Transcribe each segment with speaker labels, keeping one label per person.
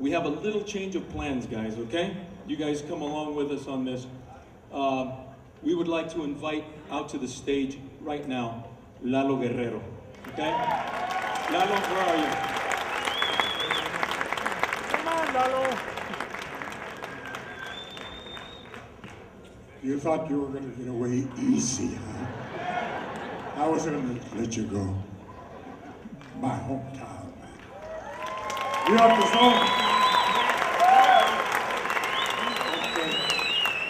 Speaker 1: we have a little change of plans, guys, okay? You guys come along with us on this. Uh, we would like to invite out to the stage right now Lalo Guerrero, okay? Lalo, where are you?
Speaker 2: Come on, Lalo.
Speaker 3: You thought you were going to get away easy, huh? I was going to let you go. My hometown, man. You to song.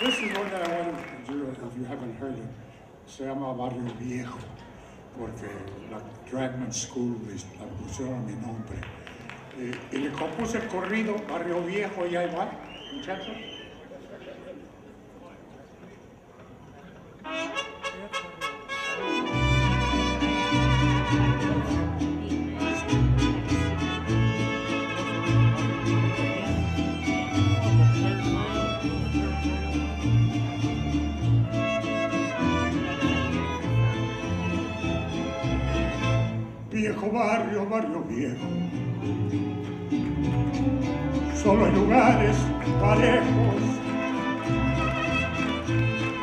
Speaker 3: This is one that I wanted to do, if you haven't heard it. Se llama Barrio Viejo, porque la Dragman School la pusieron a mi nombre. Eh, y le compuse el corrido Barrio Viejo y ahí va, muchachos. Viejo barrio, barrio viejo. Solo hay lugares parejos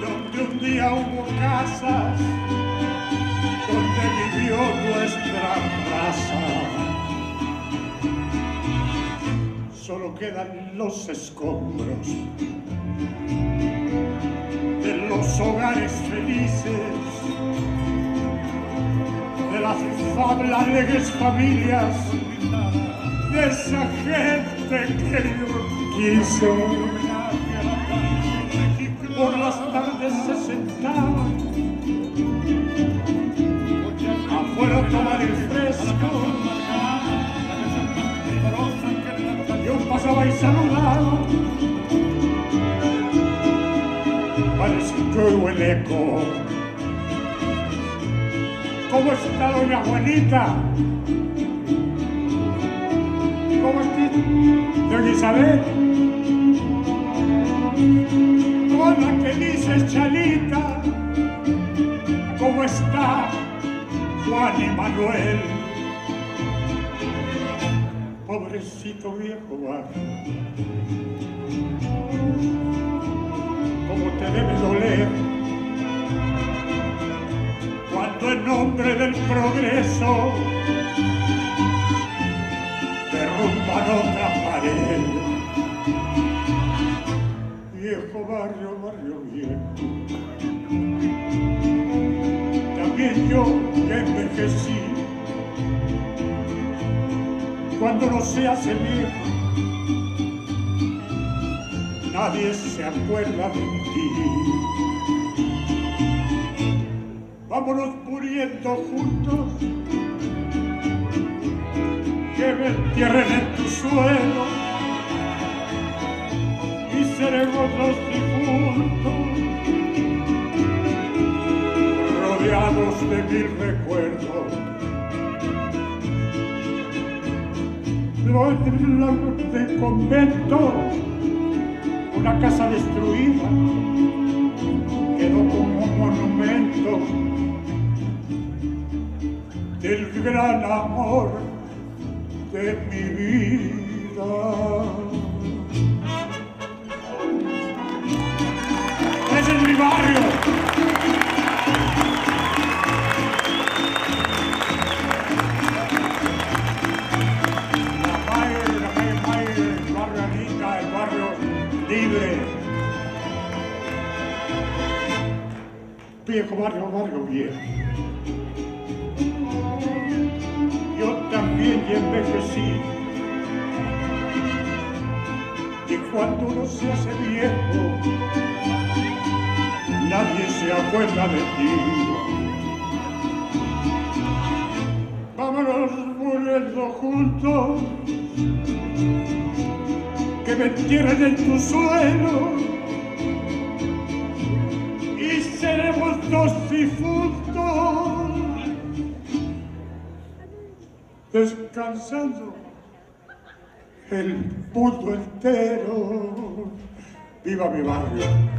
Speaker 3: donde un día hubo casas donde vivió nuestra raza. Solo quedan los escombros de los hogares felices las alegres familias de esa gente que yo quise. Por las tardes se sentaban afuera a tomar el fresco. Yo pasaba y saludaba. Parece que el eco. ¿Cómo está doña Juanita? ¿Cómo está doña Isabel? Con la que dices Chalita, ¿cómo está Juan y Manuel? Pobrecito viejo barrio, ¿cómo te debe doler? En nombre del progreso derrumban otra pared. Viejo barrio, barrio viejo. También yo ya envejecí. Cuando no se hace viejo, nadie se acuerda de ti. Vámonos muriendo juntos, que me entierren en tu suelo. Y seremos los difuntos, rodeados de mil recuerdos. Lo de convento, una casa destruida, quedó como un monumento del gran amor de mi vida. Ese es mi barrio. La Mayer, la calle el barrio Anita, el barrio libre. Viejo barrio, barrio viejo. También ya envejecí. Y cuando uno se hace viejo, nadie se acuerda de ti. Vámonos muriendo juntos, que me entierren en tu suelo y seremos dos difuntos descansando el mundo entero. ¡Viva mi barrio!